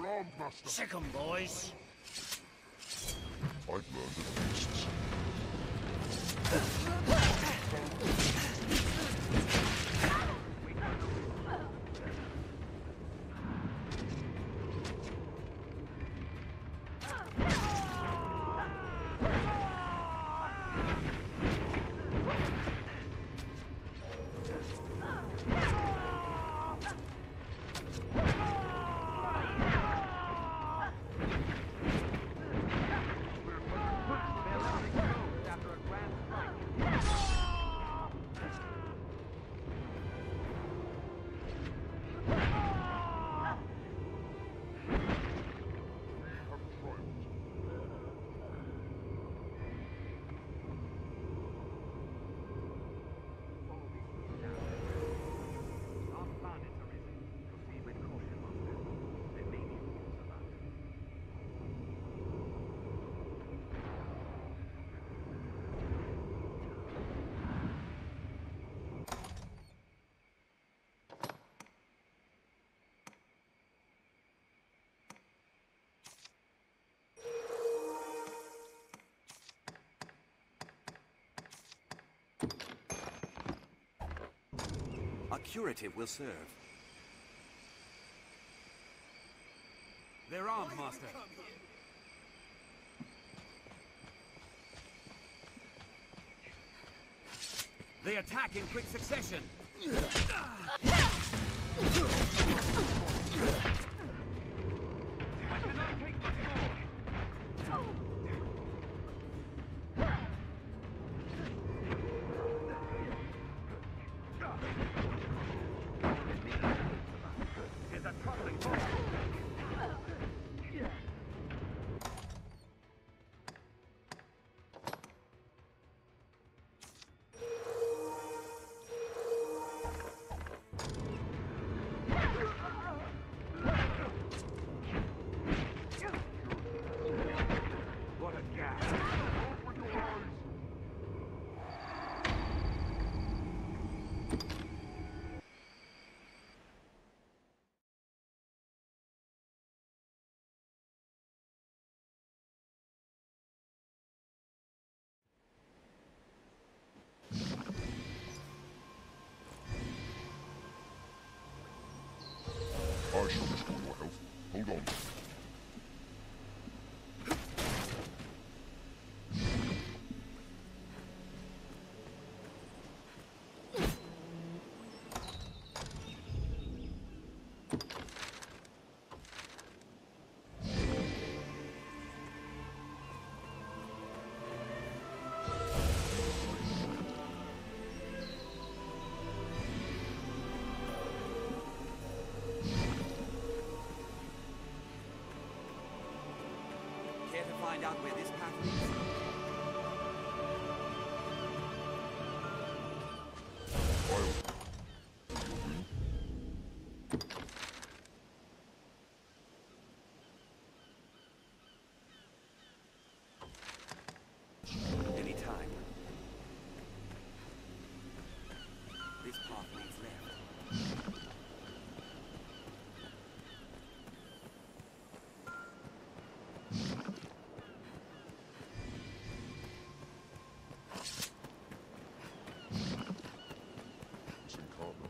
We're armed, Master. Sick 'em, boys. I've learned. A curative will serve. They're armed, Master. They attack in quick succession. Hold on. Find out where this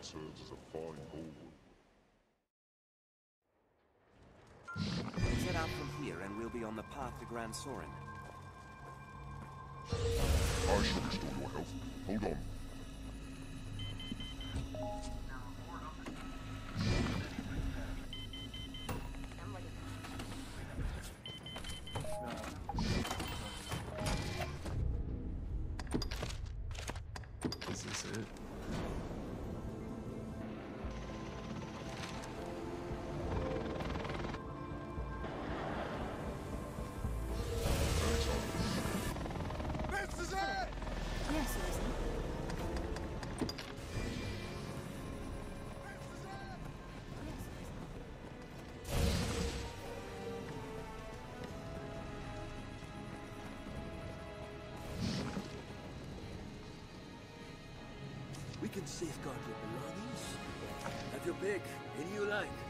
encampment serves as a fine bulwark. Set out from here and we'll be on the path to Gran Soren. I shall restore your health. Hold on. We can safeguard your belongings. Have your pick, any you like.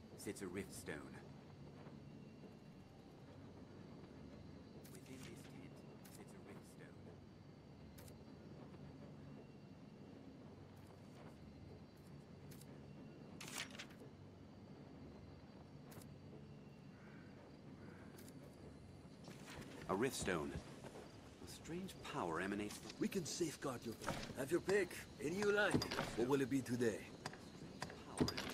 sits a rift stone. Within this tent sits a rift stone. A rift stone. A strange power emanates from We can safeguard your Have your pick. Any you like. What will it be today? power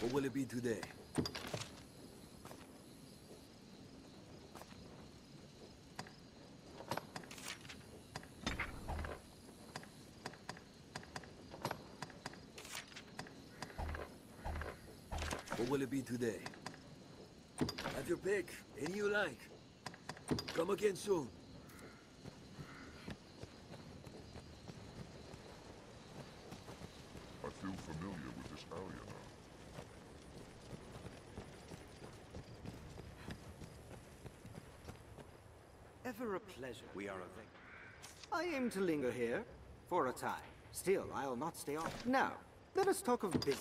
What will it be today? Will it be today? Have your pick. Any you like. Come again soon. I feel familiar with this area now. Ever a pleasure. We are a thing. I aim to linger here for a time. Still, I'll not stay on. Now, let us talk of business.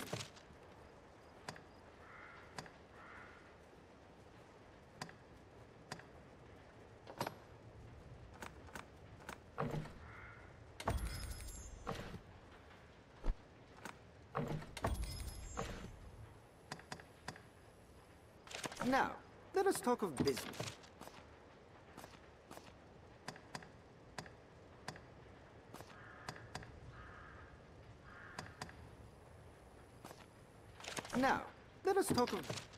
Now, let us talk of business. Now, let us talk of...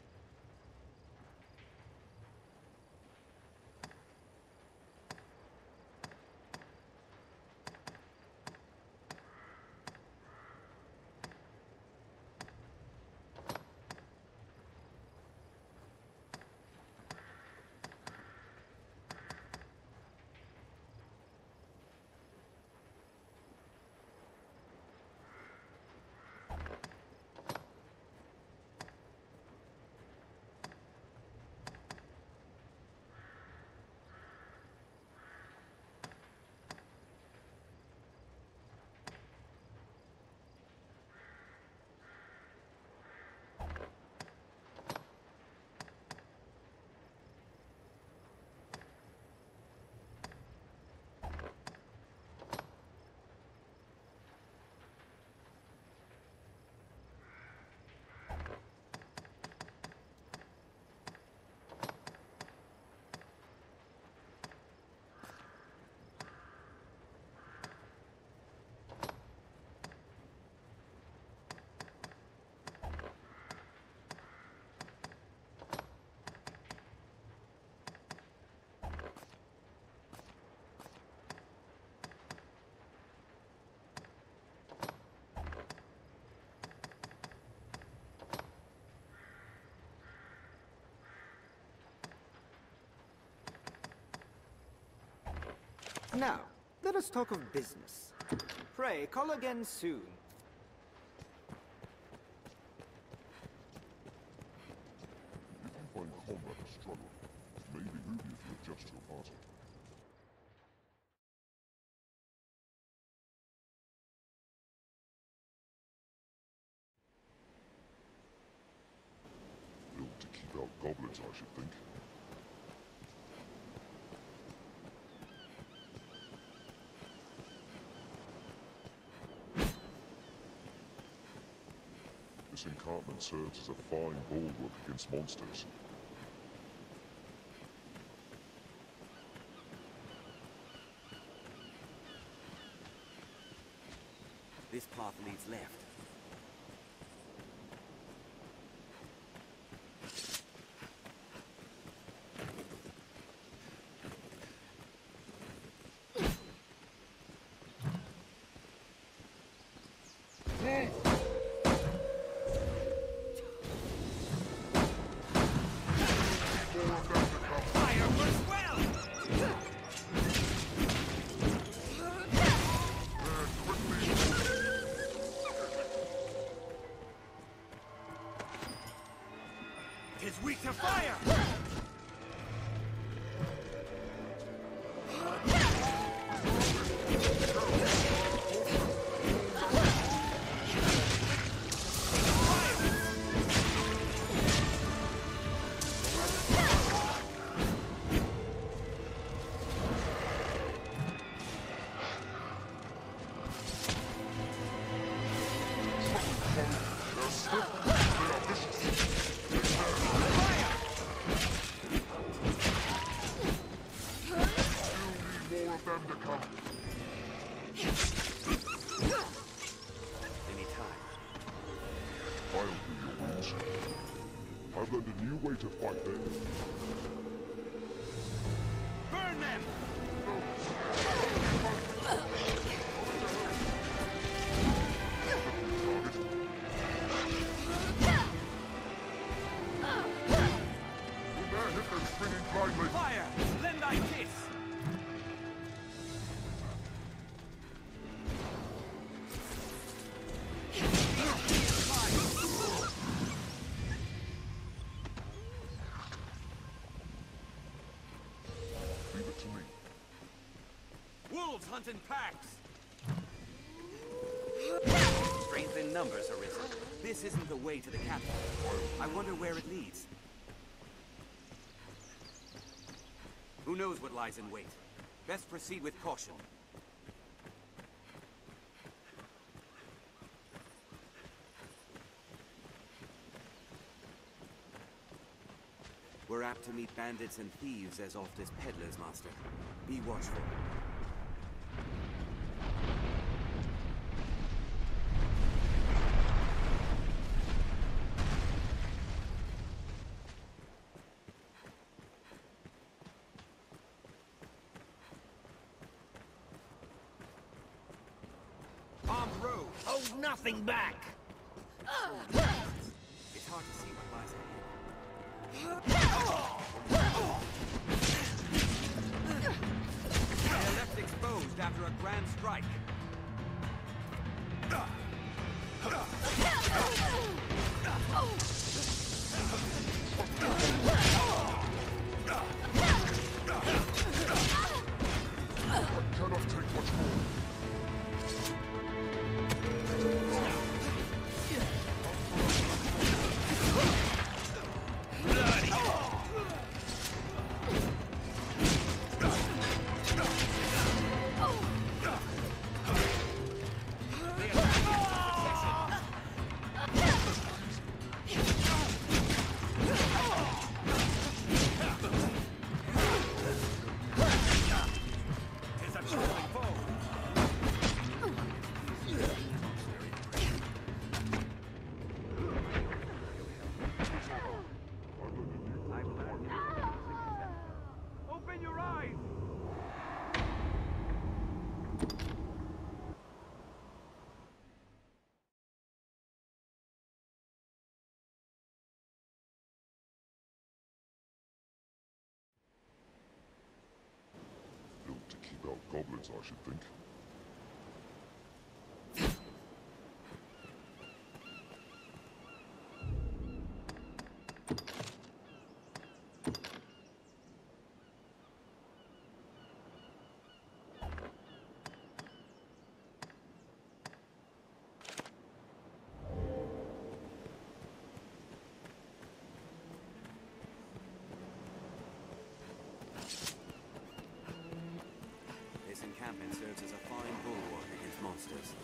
Now, let us talk of business. Pray, call again soon. If you find combat a struggle, it may behoove you to adjust your party. Built to keep out goblins, I should think. This encampment serves as a fine bulwark against monsters. This path leads left. A new This isn't the way to the capital. I wonder where it leads. Who knows what lies in wait? Best proceed with caution. We're apt to meet bandits and thieves as oft as peddlers, Master. Be watchful. Armed road! Hold nothing back! It's hard to see what lies ahead. They're left exposed after a grand strike. Cannot Goblins, I should think. Encampment serves as a fine bulwark against monsters.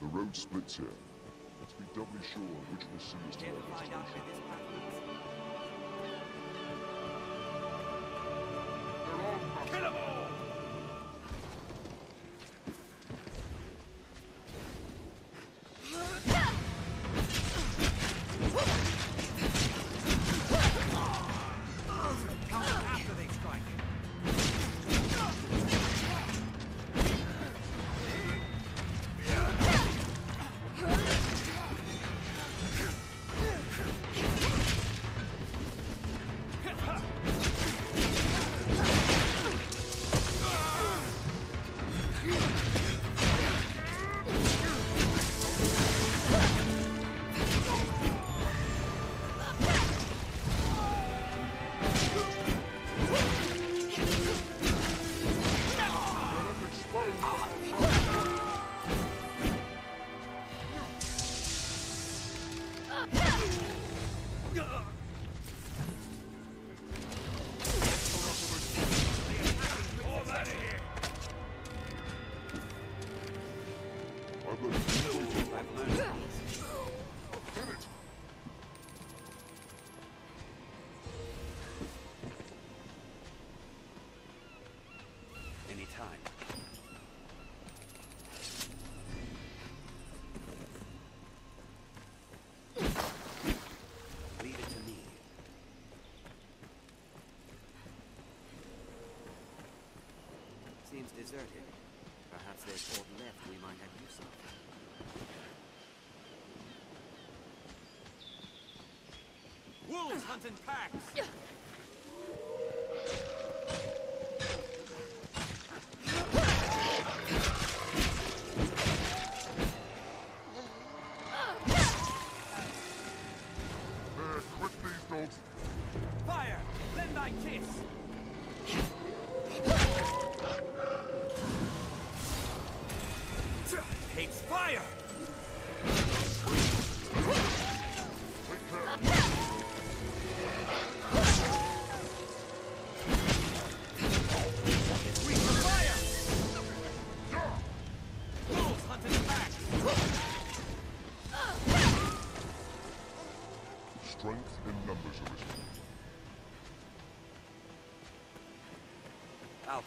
The road splits here. Let's be doubly sure which will see us to our to find out destination. Seems deserted. Perhaps there's aught left we might have use of. Wolves hunt in packs!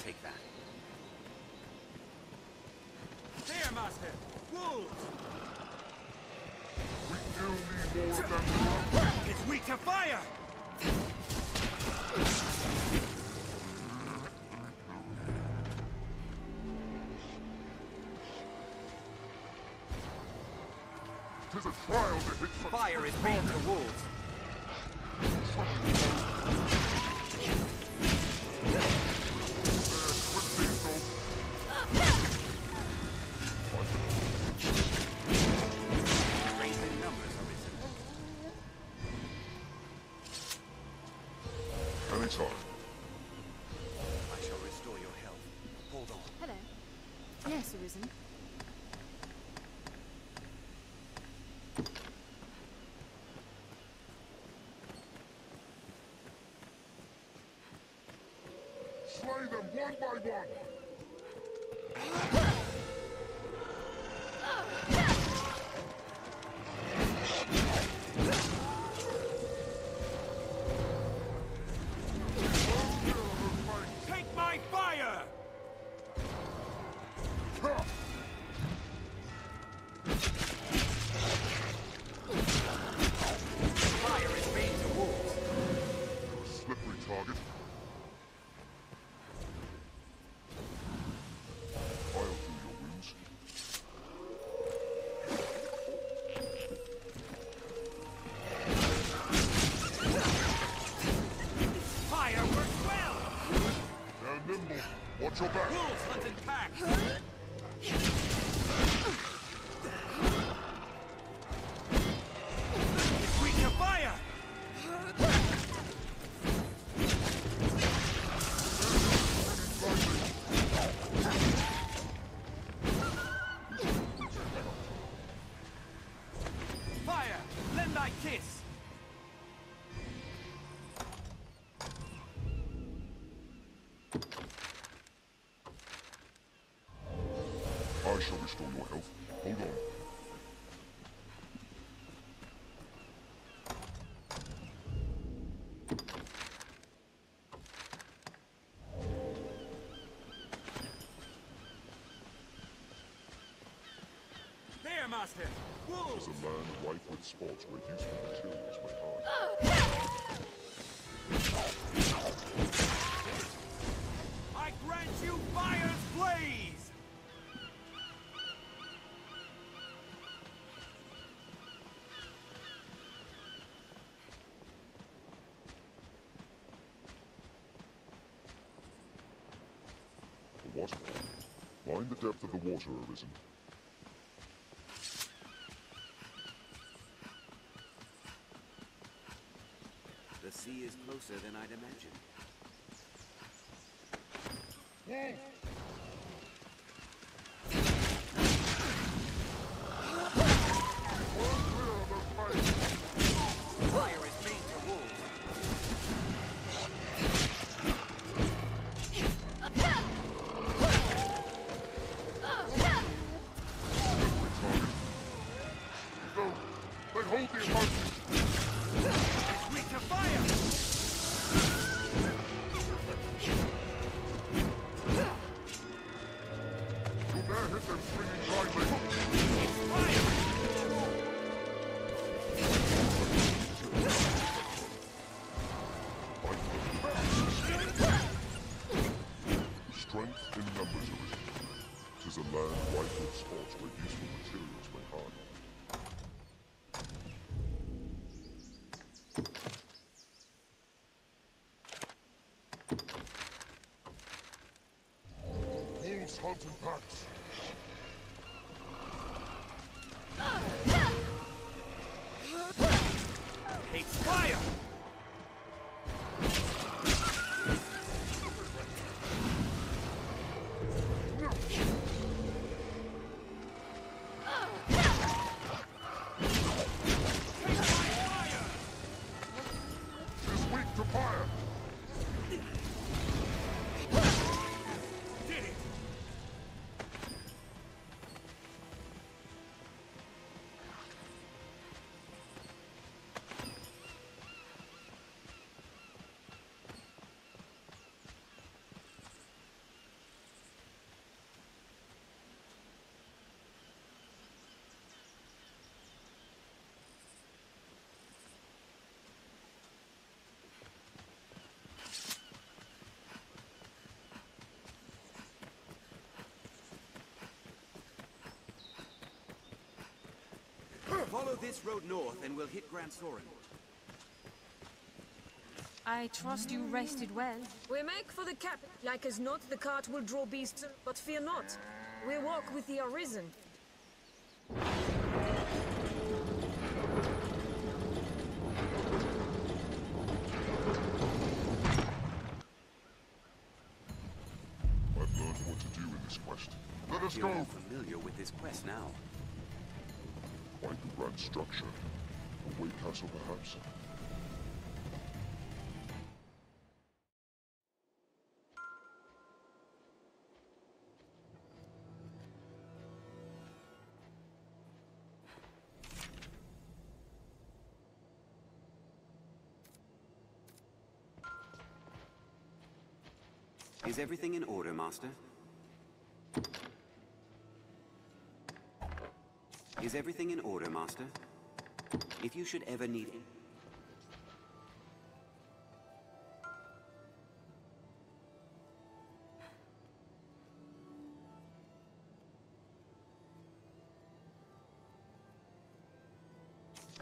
Take that. There, master! Wolves! We still need more than It's weak to fire! Tis a trial to hit such Fire is bane to wolves. Slay them one by one. Shall restore your health. Hold on. There, master! Wolves! There's a land rife with spots where useful materials may hide. A waterfall. Mind the depth of the water arisen. The sea is closer than I'd imagined. Fire Wolves hunt Follow this road north and we'll hit Gran Soren. I trust you rested well. We make for the cap. Like as not, the cart will draw beasts, but fear not. We walk with the Arisen. I've learned what to do in this quest. Let us You're go! familiar with this quest now. Find the grand structure. A way castle, perhaps? Is everything in order, Master? Is everything in order, Master? If you should ever need...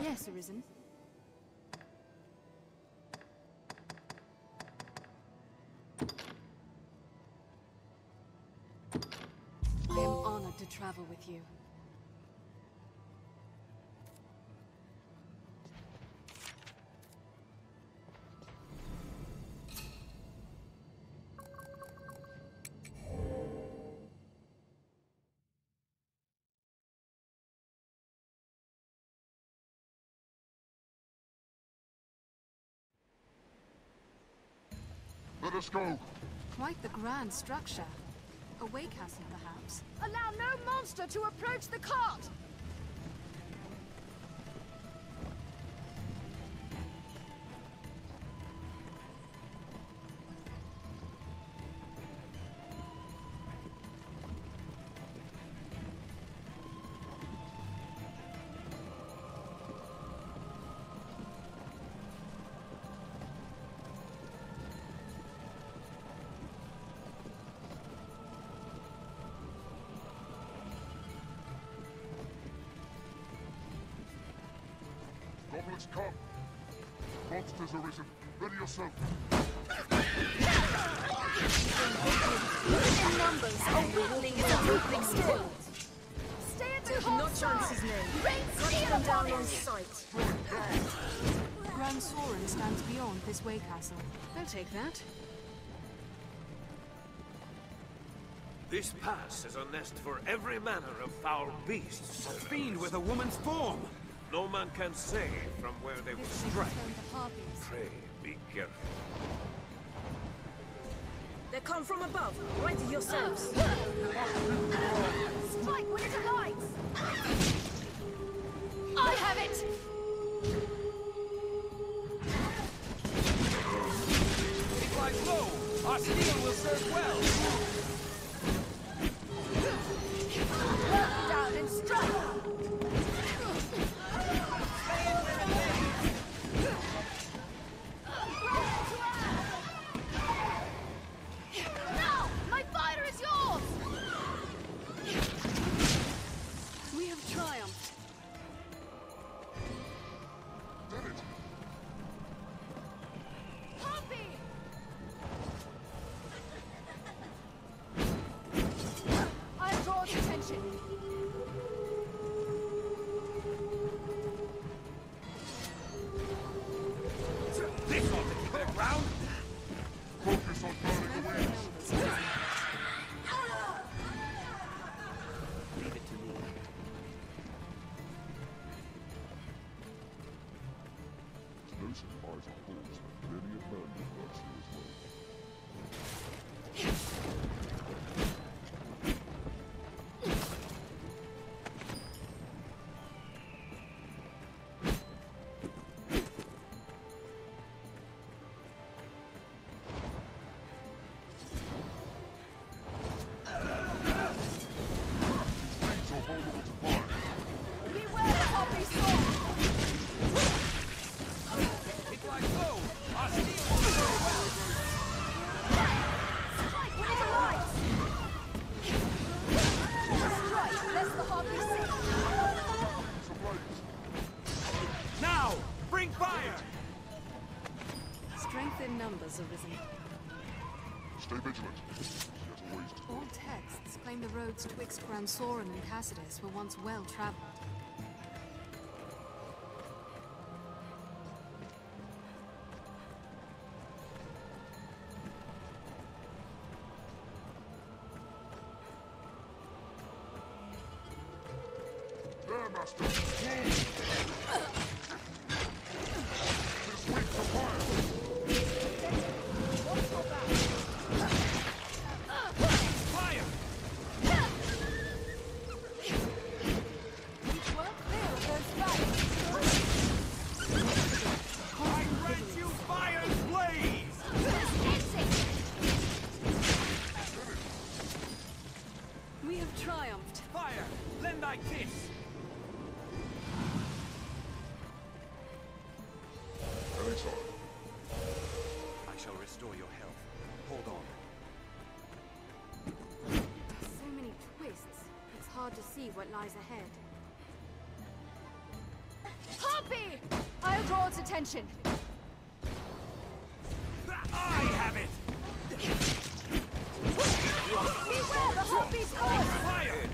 Yes, Arisen. I am honored to travel with you. the scope. Quite the grand structure. A waycastle, perhaps. Allow no monster to approach the cart! This Waycastle. I'll take that. This pass is a nest for every manner of foul beasts. A fiend with a woman's form! No man can say from where they will strike. Pray, be careful. They come from above. Ready yourselves. strike when it alights! I have it! Our steel will serve well. roads twixt Gran Soren and Cassardis were once well traveled. attention. I have it! Beware the Harpy's course! Fired!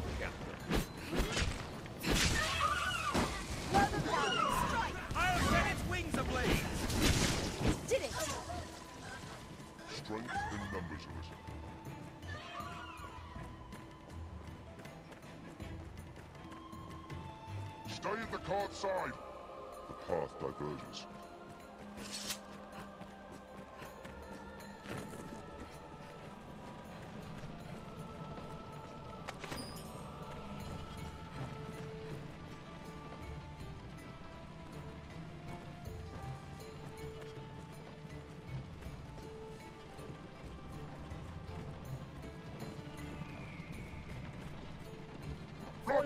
Stay at the cart side! The path diverges.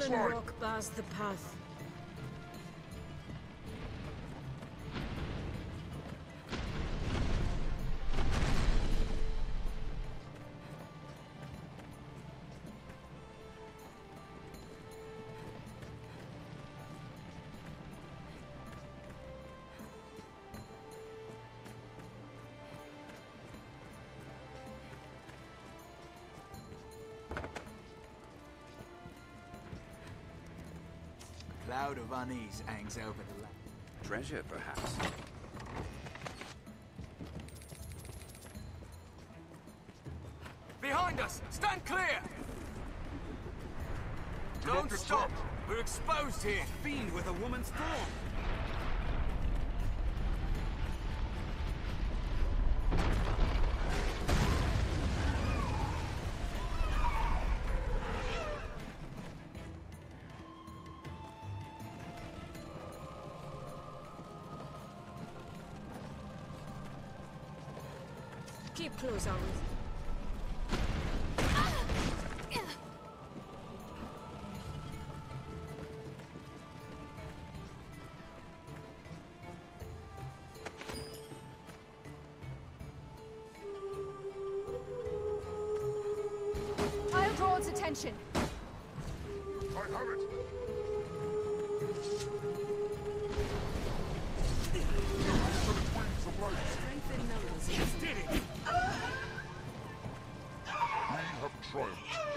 Fallen rock bars the path. Cloud of unease hangs over the land. Treasure, perhaps. Behind us! Stand clear! Do not stop! We're exposed here! Fiend with a woman's form! Close, Arnold. I'll draw its attention. I have it! For the twins of light! Strength in numbers. Did it! Triumphed.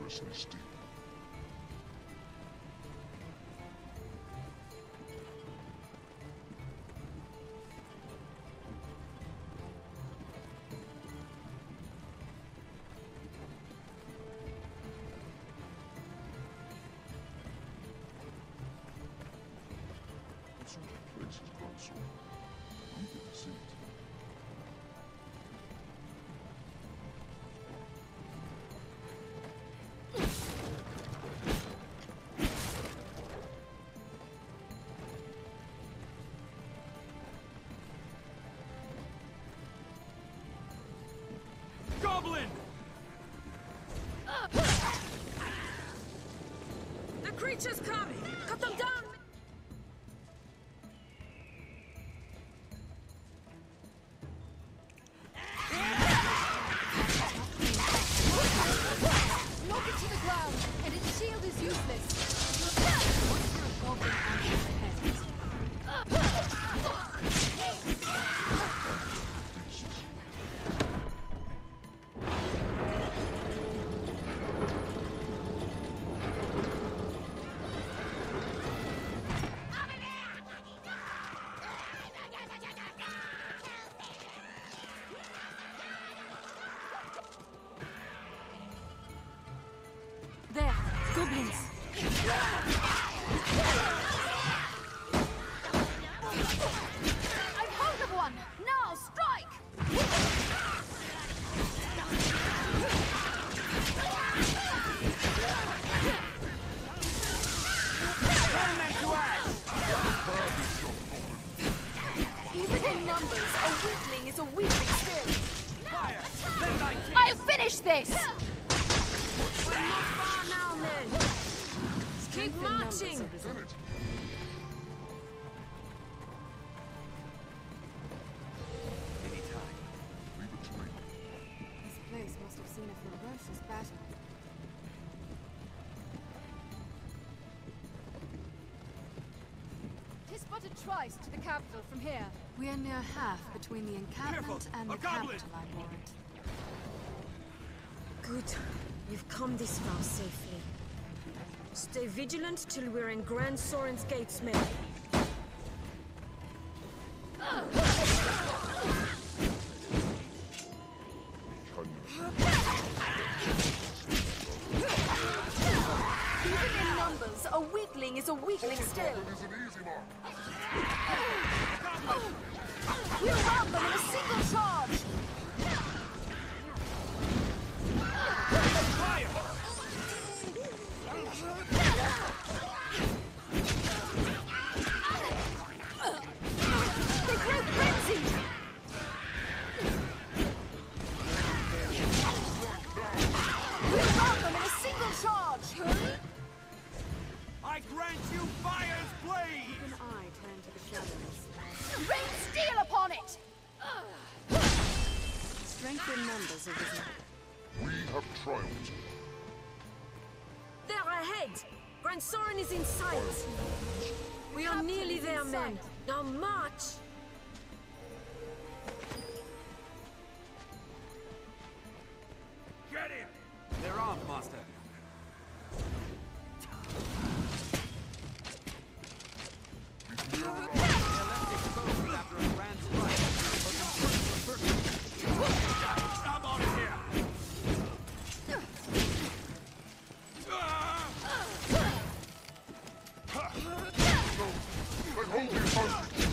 It is treacherously steep. Sort Goblin! twice to the capital from here. We are near half between the encampment Careful, and the capital, I warrant. Good. You've come this far safely. Stay vigilant till we're in Gran Soren's gates, mate. is in sight. We are nearly there, men. Careful.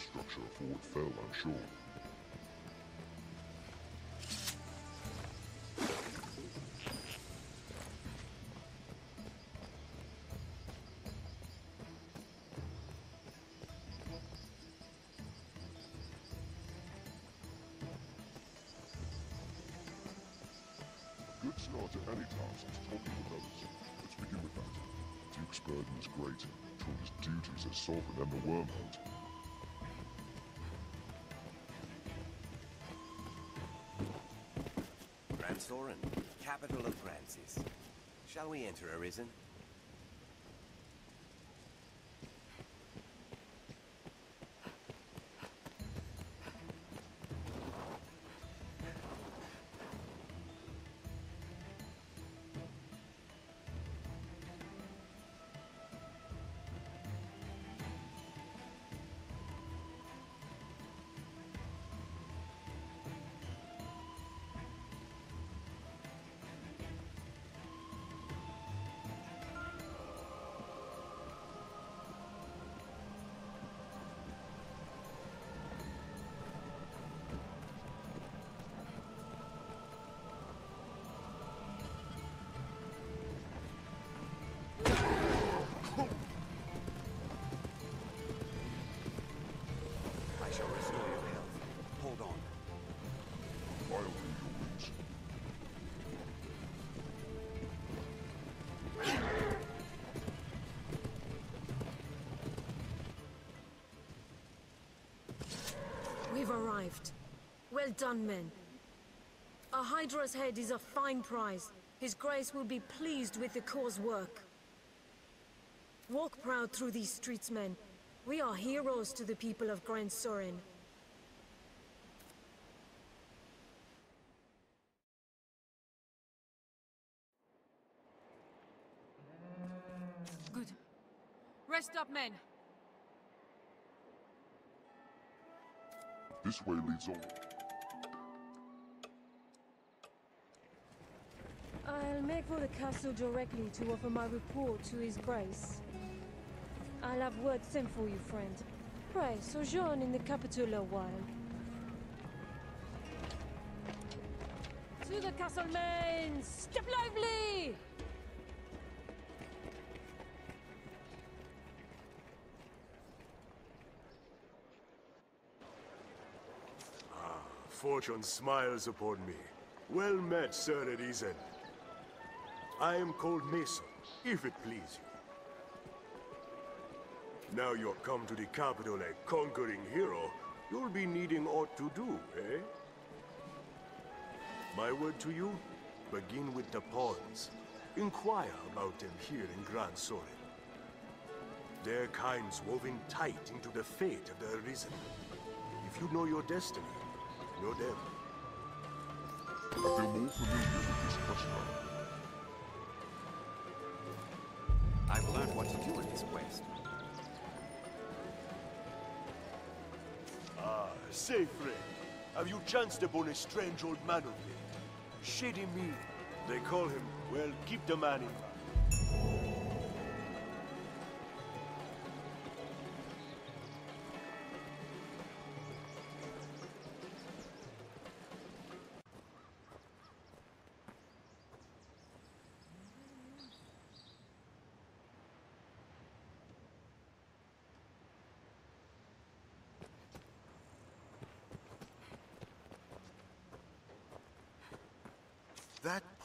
structure, for it fell, I'm sure. Good start to any task is talking with others. Let's begin with that. Duke's burden is great, Between his duties as sovereign and the wyrmhunt, Soren, capital of Gransys. Shall we enter, Arisen? Well done, men. A Hydra's head is a fine prize. His Grace will be pleased with the Corps' work. Walk proud through these streets, men. We are heroes to the people of Gran Soren. Good. Rest up, men. This way leads on. I'll make for the castle directly to offer my report to His Grace. I'll have word sent for you, friend. Pray, sojourn in the capital a while. To the castle, men! Step lively! Fortune smiles upon me. Well met, Sir Arisen. I am called Mason, if it please you. Now you're come to the capital a conquering hero, you'll be needing aught to do, eh? My word to you, begin with the pawns. Inquire about them here in Gran Soren. Their kind's woven tight into the fate of the Arisen. If you know your destiny, know them. I feel more familiar with this quest I've learned what to do in this quest. Ah, say, friend, have you chanced upon a strange old man of late? Shady me. They call him, well, keep the man in mind.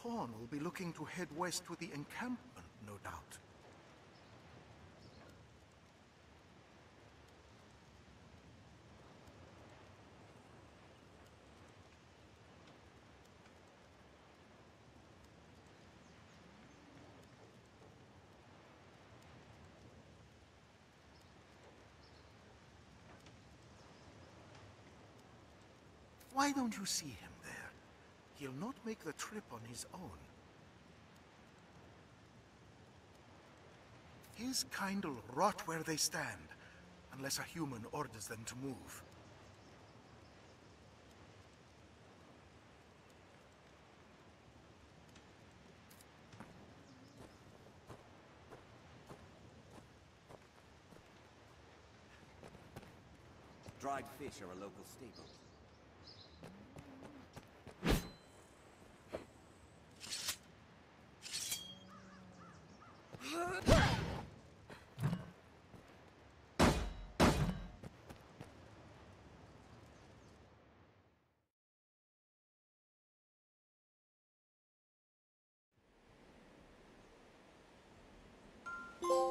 Pawn will be looking to head west to the encampment, no doubt. Why don't you see him? He'll not make the trip on his own. His kind'll rot where they stand, unless a human orders them to move. Dried fish are a local staple.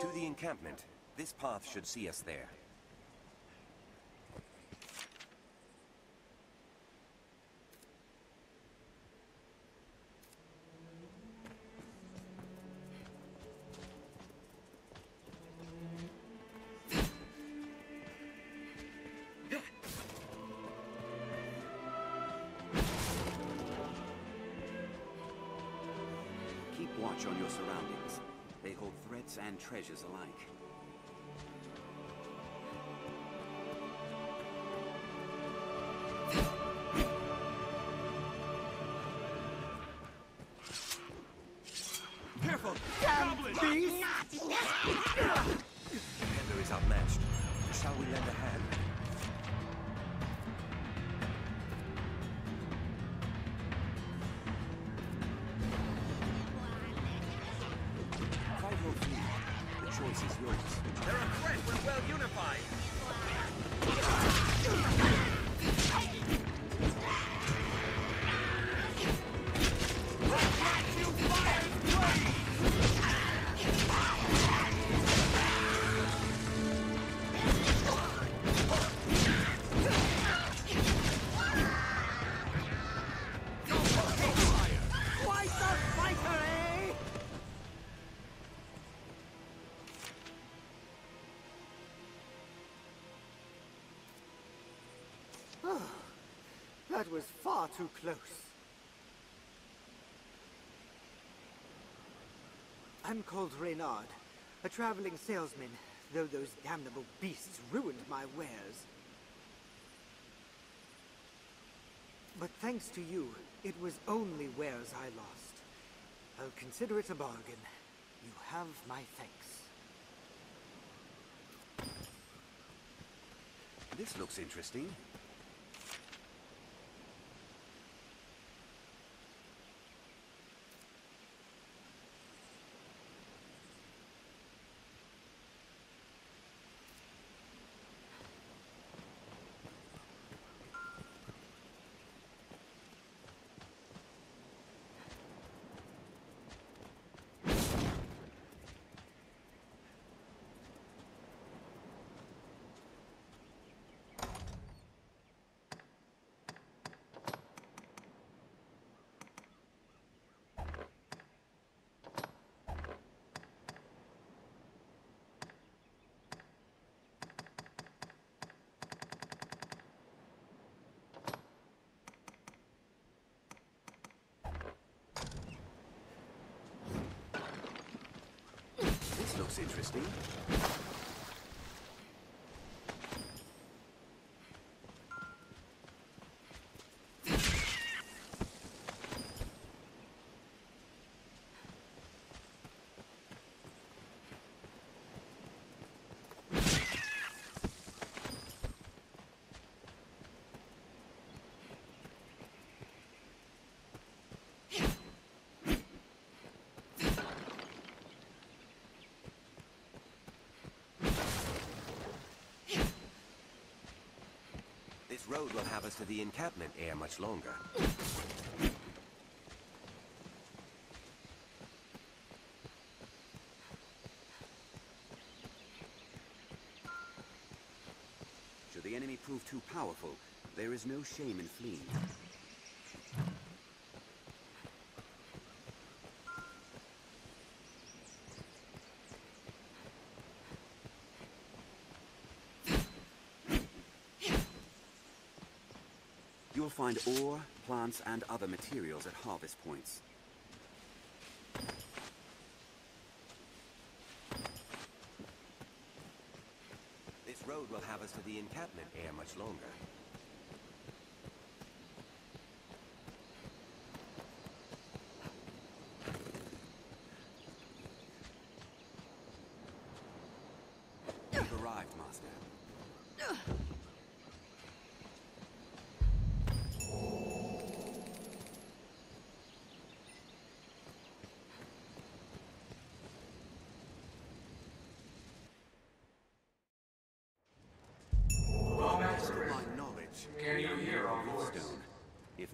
To the encampment. This path should see us there. That was far too close. I'm called Reynard, a traveling salesman, though those damnable beasts ruined my wares. But thanks to you, it was only wares I lost. I'll consider it a bargain. You have my thanks. This looks interesting. Interesting. This road will have us to the encampment ere much longer. Should the enemy prove too powerful, there is no shame in fleeing. Find ore, plants, and other materials at harvest points. This road will have us to the encampment ere much longer. You've arrived, Master.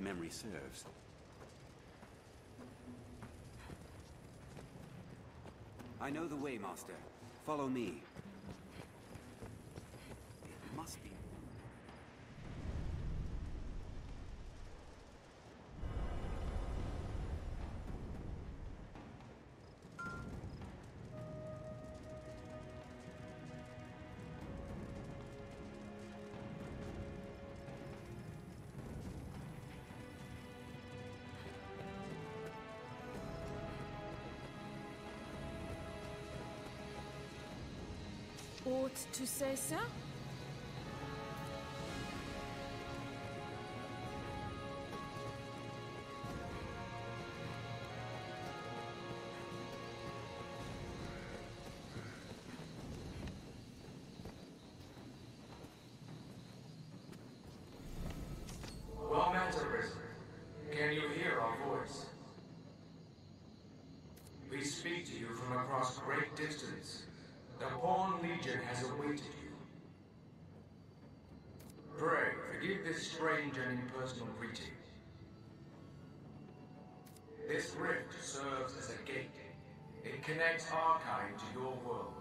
Memory serves. I know the way, Master. Follow me. You hear our voice? We speak to you from across great distance. Legion has awaited you. Pray, forgive this strange and impersonal greeting. This rift serves as a gate. It connects our kind to your world.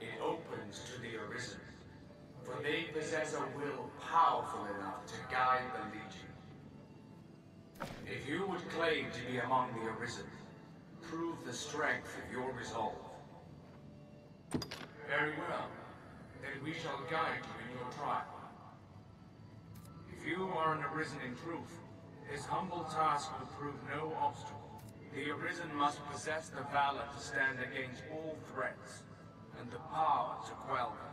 It opens to the Arisen, for they possess a will powerful enough to guide the Legion. If you would claim to be among the Arisen, prove the strength of your resolve. We shall guide you in your trial. If you are an Arisen in truth, his humble task will prove no obstacle. The Arisen must possess the valor to stand against all threats, and the power to quell them.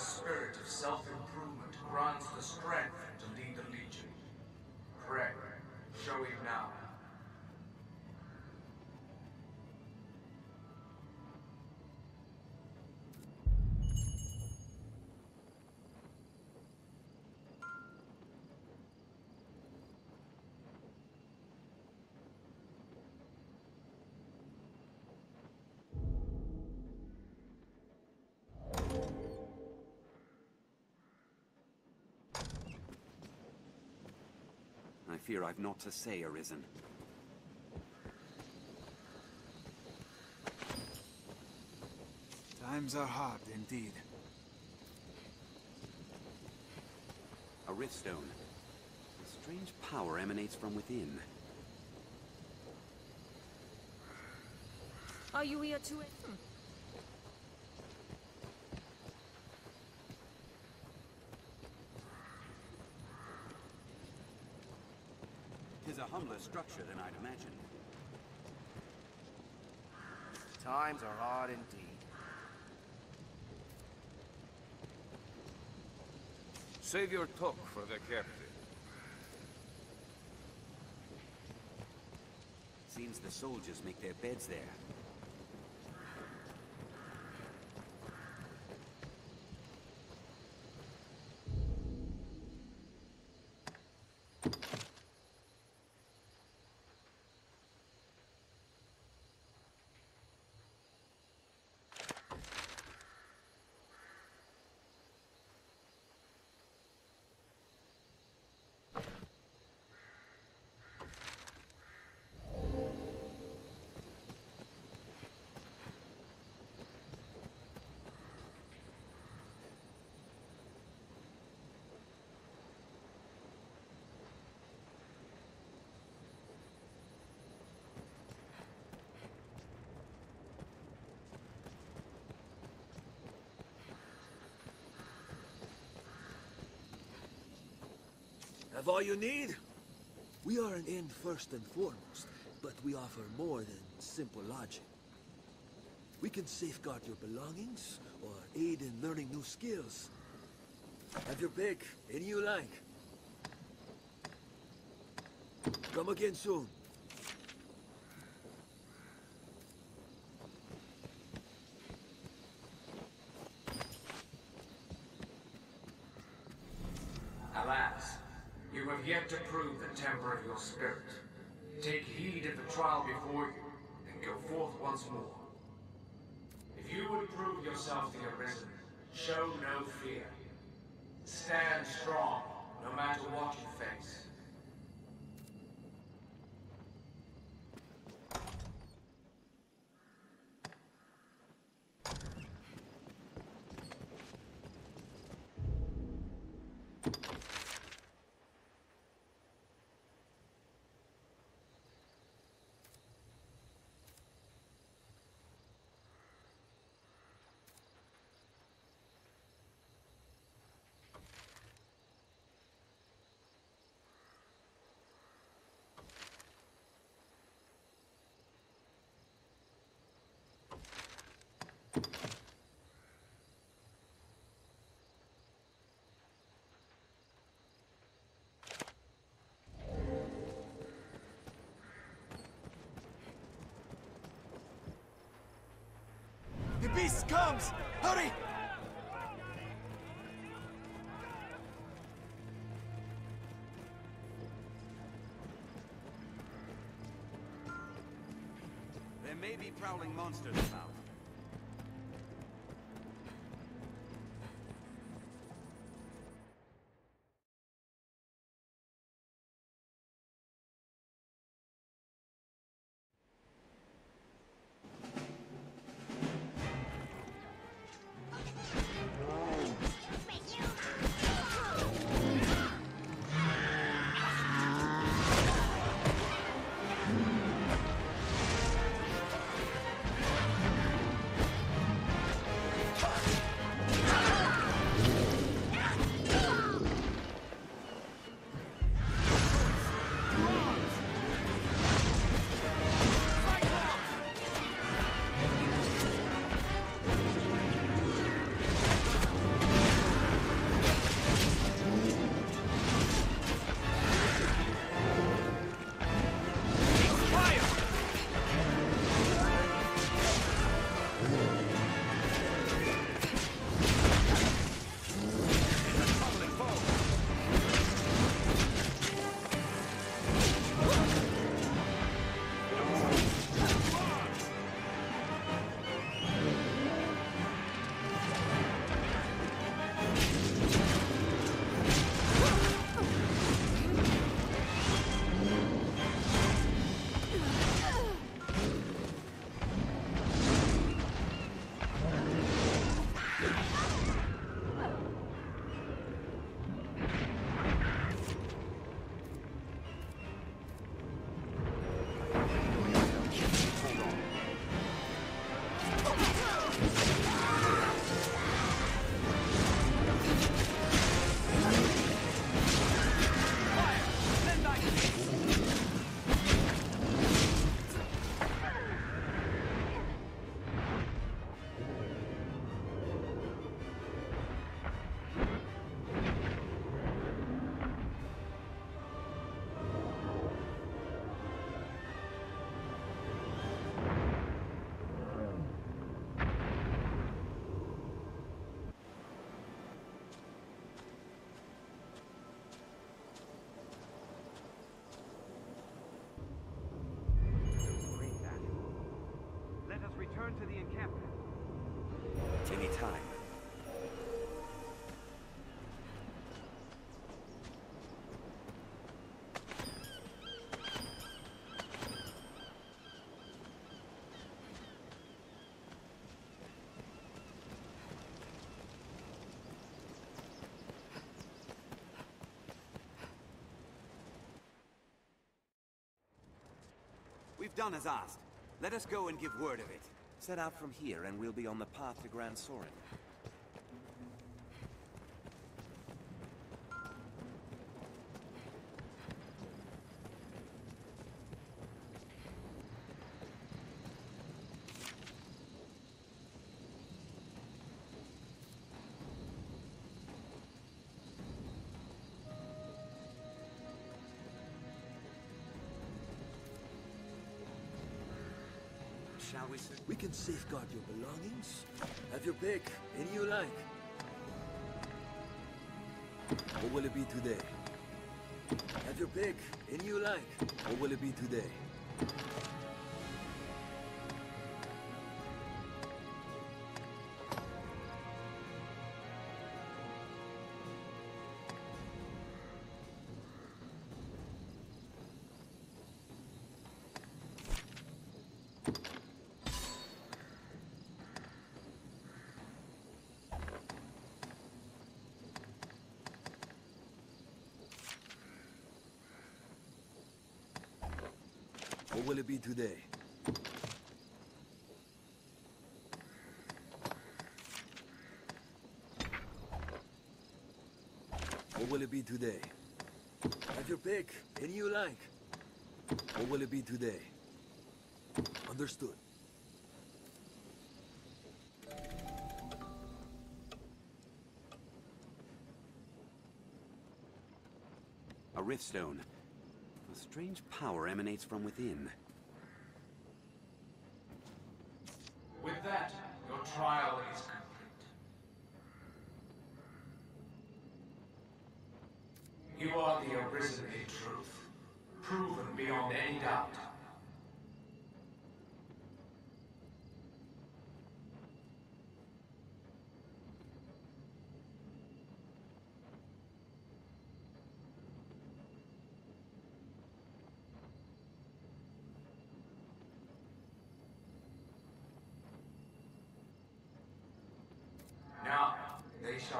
Spirit of self-improvement grants the strength to lead the Legion. Pray, show him now. Fear I've naught to say, Arisen. Times are hard indeed. A Riftstone. A strange power emanates from within. Are you here to... Hmm. Tis a humbler structure than I'd imagined. Times are hard indeed. Save your talk for the captain. Seems the soldiers make their beds there. Have all you need? We are an end first and foremost, but we offer more than simple lodging. We can safeguard your belongings, or aid in learning new skills. Have your pick, any you like. Come again soon. Alas, you have yet to prove the temper of your spirit. Take heed of the trial before you, and go forth once more. If you would prove yourself the Arisen, show no fear. Stand strong, no matter what you face. The beast comes! Hurry! We've done as asked. Let us go and give word of it. Set out from here and we'll be on the path to Gran Soren. Shall we, sir? We can safeguard your belongings. Have your pick, any you like. What will it be today? Have your pick, any you like. What will it be today? Will it be today? What will it be today? Have your pick, any you like. What will it be today? Understood. A Riftstone. A strange power emanates from within. With that, your trial is complete. You are the Arisen in truth, proven beyond any doubt.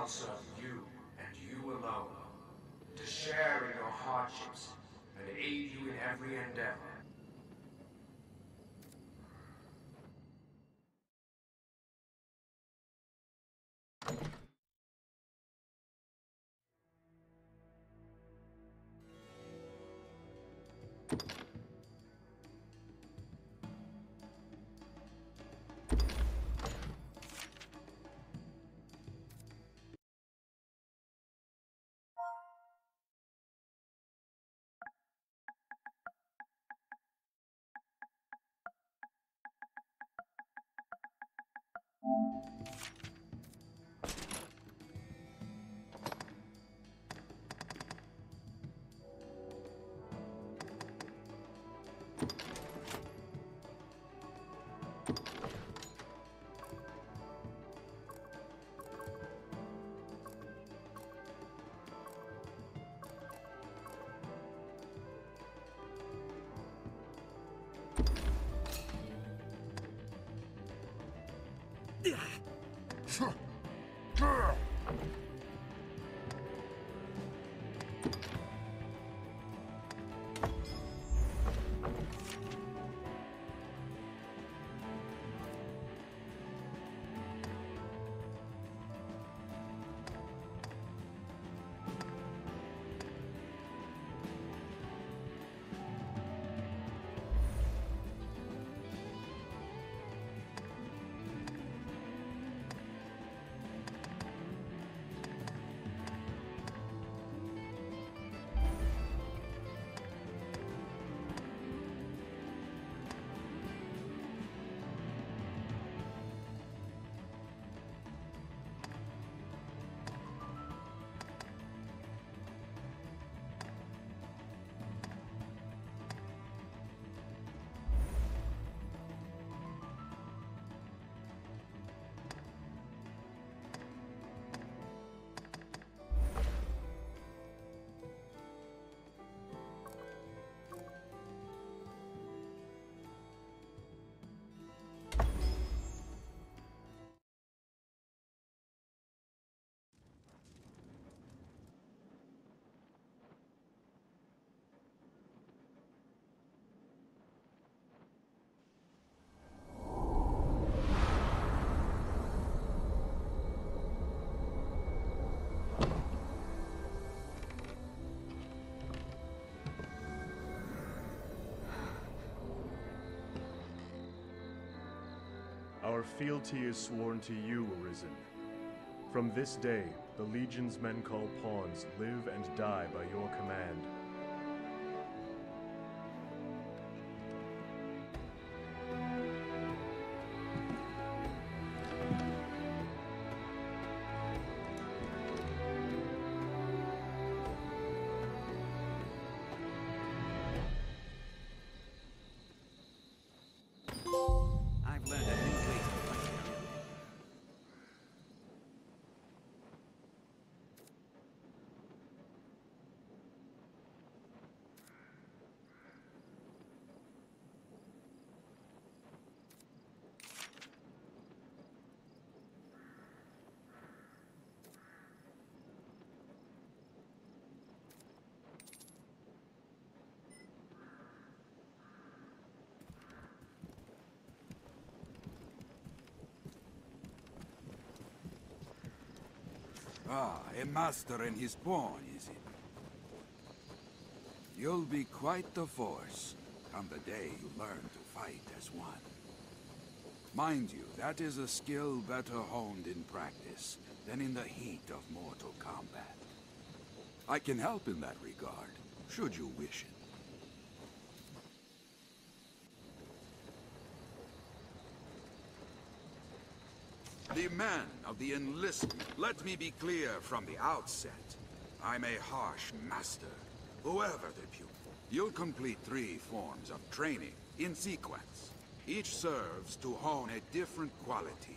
Shall Huh. Our fealty is sworn to you, Arisen. From this day, the Legion's men call pawns live and die by your command. Ah, a master and his pawn, is it? You'll be quite the force come the day you learn to fight as one. Mind you, that is a skill better honed in practice than in the heat of mortal combat. I can help in that regard, should you wish it. The men of the enlistment, let me be clear from the outset. I'm a harsh master, whoever the pupil. You'll complete three forms of training in sequence. Each serves to hone a different quality.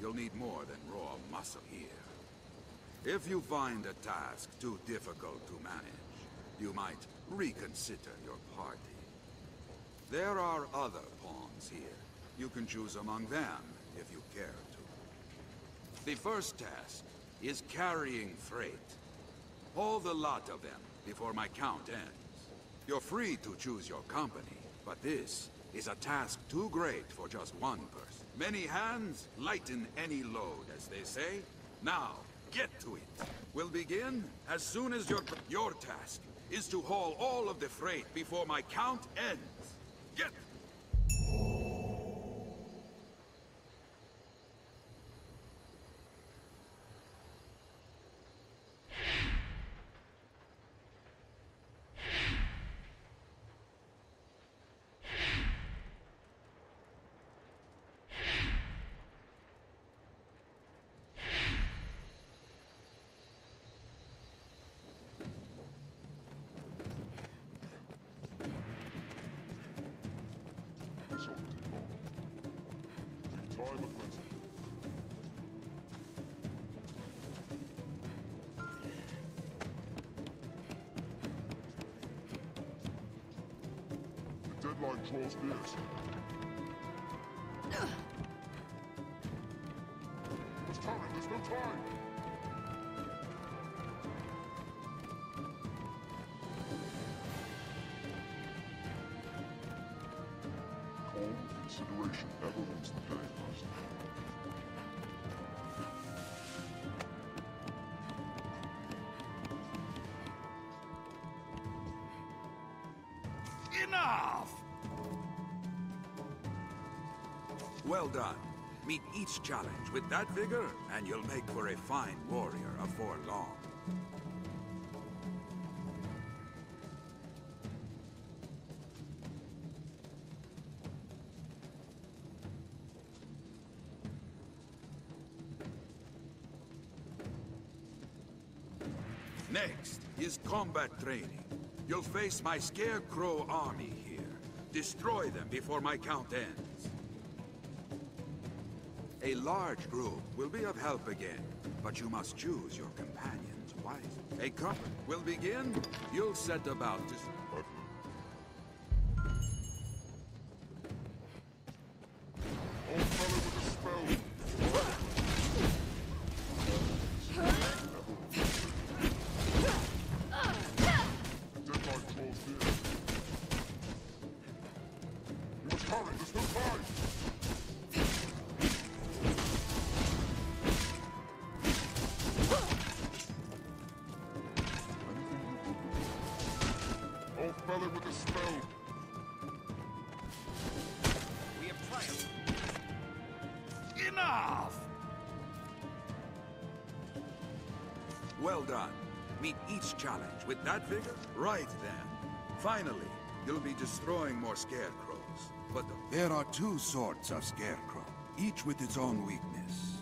You'll need more than raw muscle here. If you find a task too difficult to manage, you might reconsider your party. There are other pawns here. You can choose among them if you care. The first task is carrying freight. All the lot of them before my count ends. You're free to choose your company, but this is a task too great for just one person. Many hands lighten any load, as they say. Now, get to it. We'll begin as soon as your... Your task is to haul all of the freight before my count ends. Get... The deadline draws near, sir. There's no time! Calm consideration never wins the day. Enough! Well done. Meet each challenge with that vigor, and you'll make for a fine warrior afore long. Next is combat training. You'll face my Scarecrow army here. Destroy them before my count ends. A large group will be of help again, but you must choose your companions wisely. A company will begin. You'll set about to... Right then. Finally, you'll be destroying more scarecrows. But the... There are two sorts of scarecrow, each with its own weakness.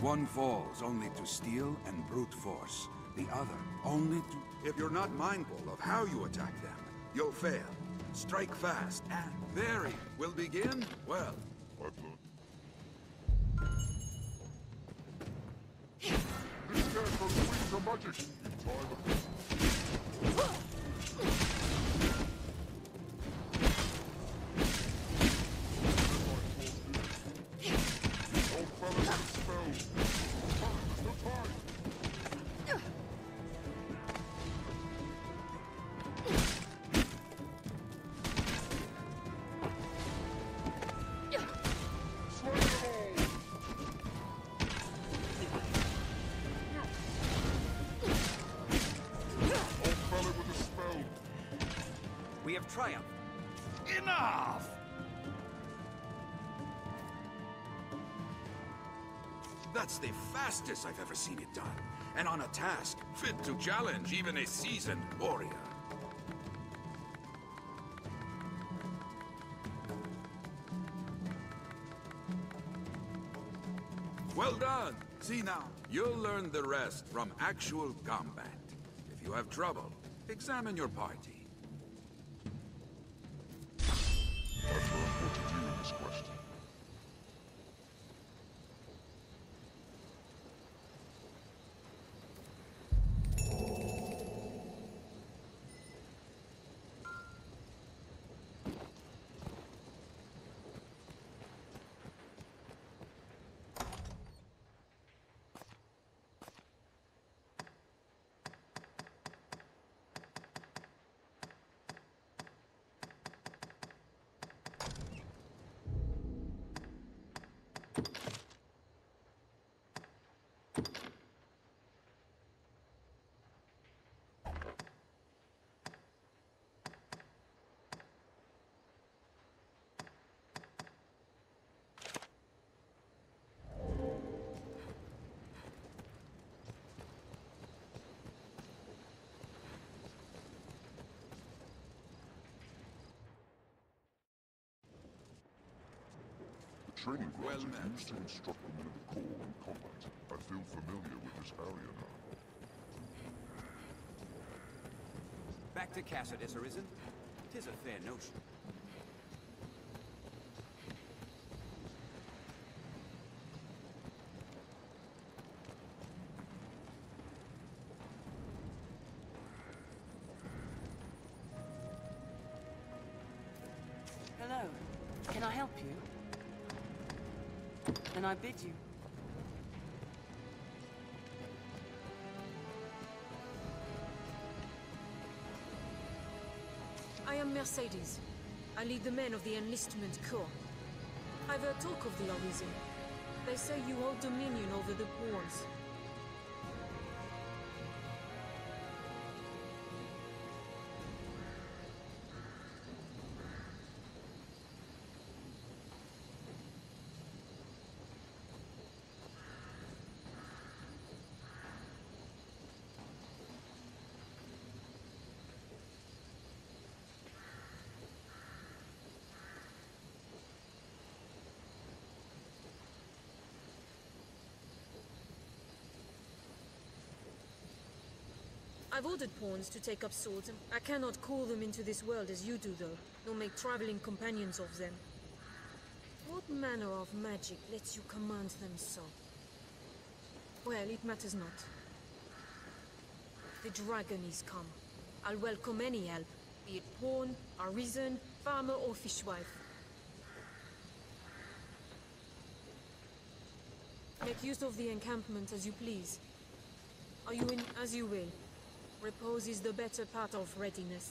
One falls only to steel and brute force, the other only to... If you're not mindful of how you attack them, you'll fail. Strike fast and very. Will begin? Well, That's the fastest I've ever seen it done. And on a task fit to challenge even a seasoned warrior. Well done! See now, you'll learn the rest from actual combat. If you have trouble, examine your party. I've learned what to do in this quest. Training grounds are used to instruct the men of the Corps in combat. I feel familiar with this area now. Back to Cassidy, Arisen. Tis a fair notion. Then I bid you. I am Mercedes. I lead the men of the Enlistment Corps. I've heard talk of the Arisen. They say you hold dominion over the pawns. I've ordered pawns to take up swords. And I cannot call them into this world as you do, though, nor make traveling companions of them. What manner of magic lets you command them so? Well, it matters not. The dragon is come. I'll welcome any help, be it pawn, arisen, farmer, or fishwife. Make use of the encampment as you please. Are you in as you will? Repose is the better part of readiness.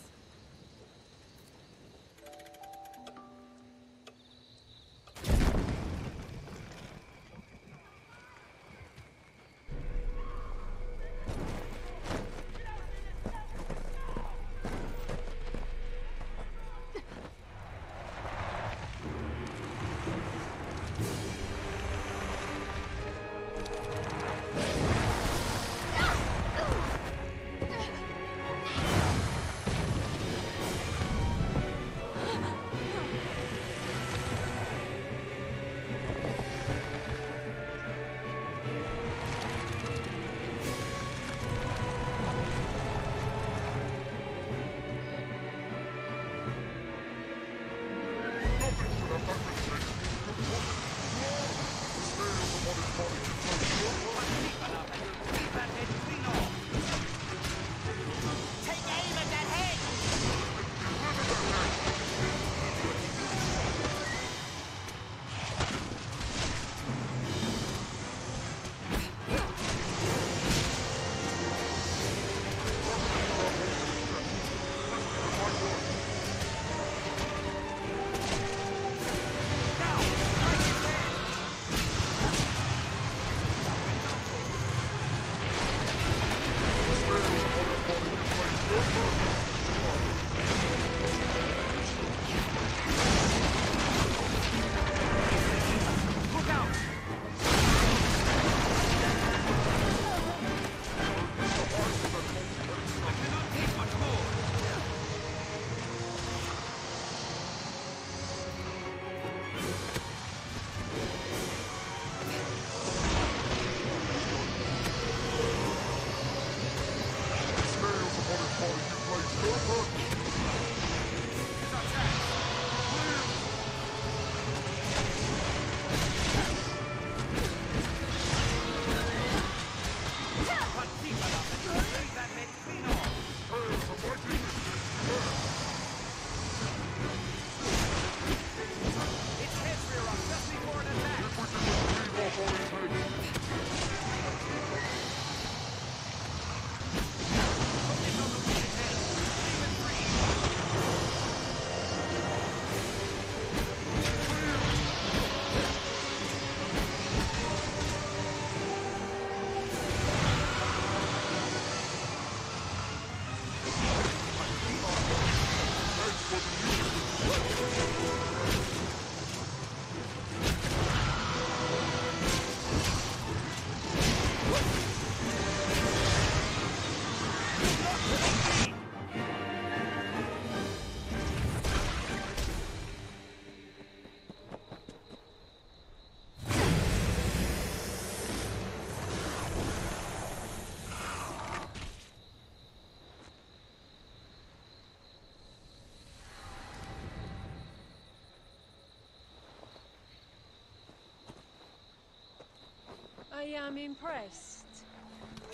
I am impressed.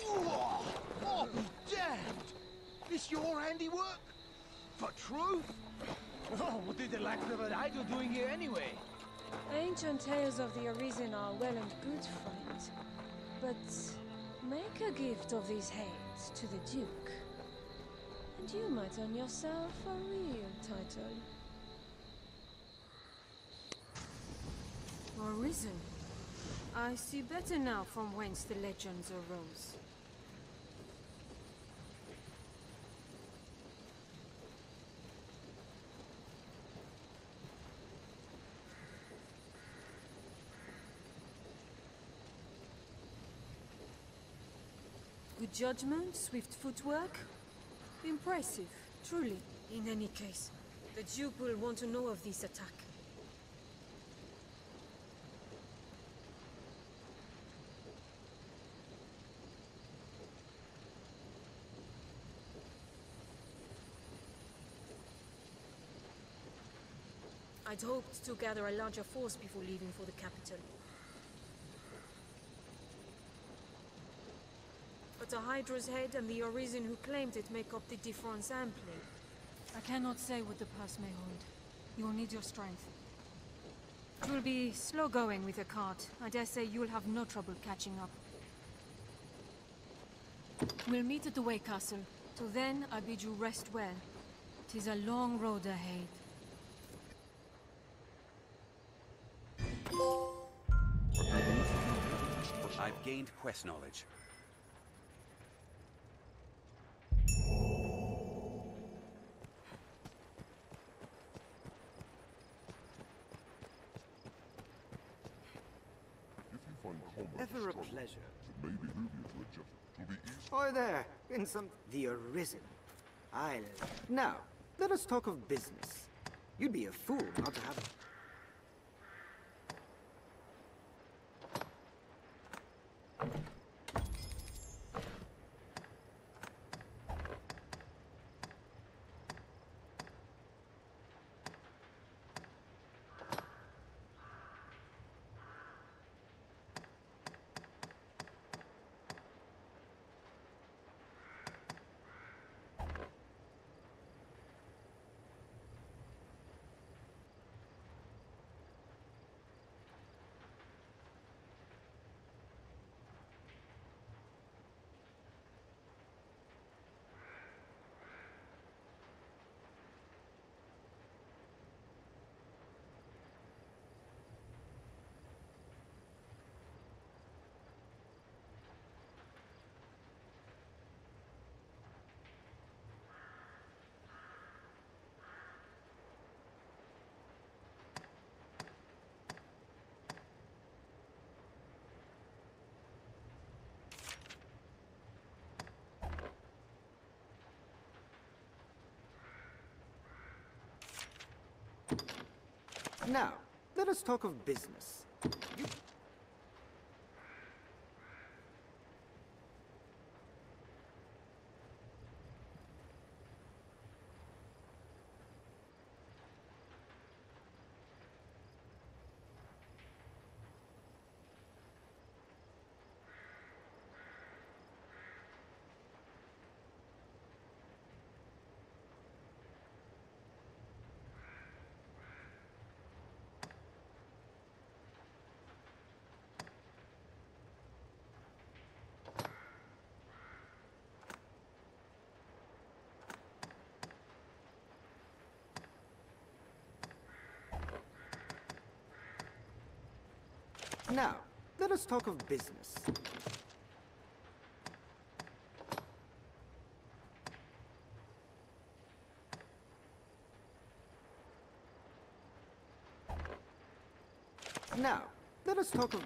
Oh, I'll be damned! This your handiwork? For truth? Oh, what did the lack of an idol doing here anyway? Ancient tales of the Arisen are well and good, friend. But make a gift of these heads to the Duke. And you might earn yourself a real title. Arisen. I see better now from whence the legends arose. Good judgment, swift footwork. Impressive, truly. In any case, the Duke will want to know of this attack. I'd hoped to gather a larger force before leaving for the capital. But a Hydra's head and the Arisen who claimed it make up the difference amply. I cannot say what the pass may hold. You will need your strength. It will be slow going with a cart. I dare say you will have no trouble catching up. We'll meet at the Waycastle. Till then, I bid you rest well. Tis a long road ahead. I've gained quest knowledge. If you find combat Ever a struggle, pleasure. it may behoove you to adjust. It'll be easy. Or there, in some... The Arisen. I'll... Now, let us talk of business. You'd be a fool not to have... Now, let us talk of business. Now, let us talk of business. Now, let us talk of...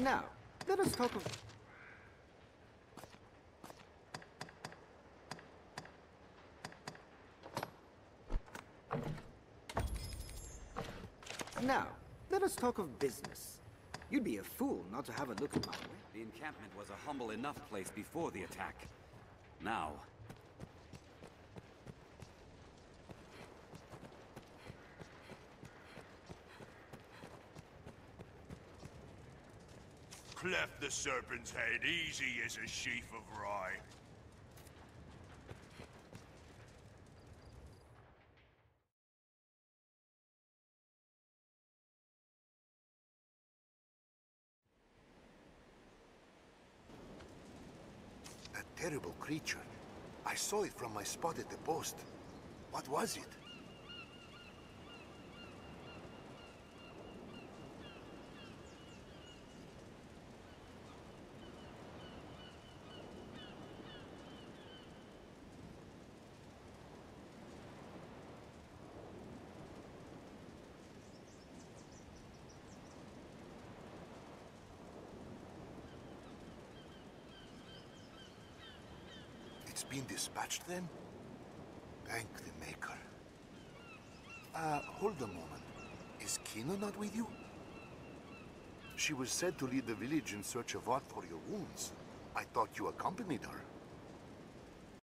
Now, let us talk of... Now, let us talk of business. You'd be a fool not to have a look at my way. The encampment was a humble enough place before the attack. Now, Cleft the serpent's head easy as a sheaf of rye. That terrible creature. I saw it from my spot at the post. What was it? It's been dispatched then? Thank the Maker. Uh, hold a moment. Is Quina not with you? She was said to lead the village in search of art for your wounds. I thought you accompanied her.